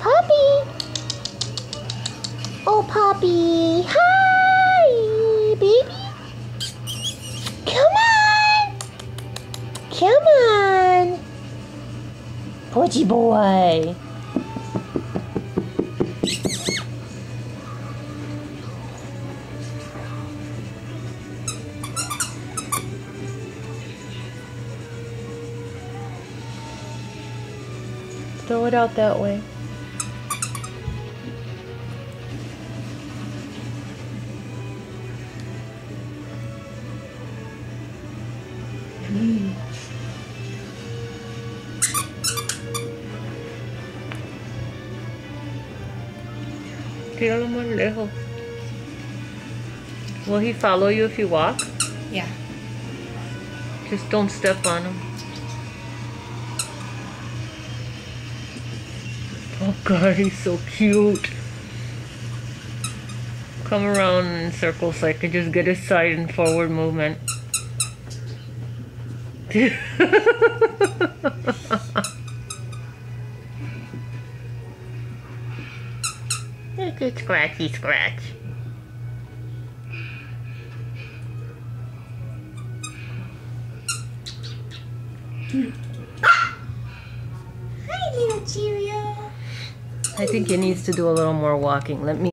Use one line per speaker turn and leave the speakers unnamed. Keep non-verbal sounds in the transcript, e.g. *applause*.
Poppy! Oh, Poppy! Hi, baby! Come on! Come on! Pudgy boy! Throw it out that way. Hmm. Tíralo más lejos. Will he follow you if you walk?
Yeah.
Just don't step on him. Oh god, he's so cute. Come around in circles so I can just get his side and forward movement. *laughs* Look at Scratchy Scratch. Ah!
Hi, little Cheerio.
I think he needs to do a little more walking. Let me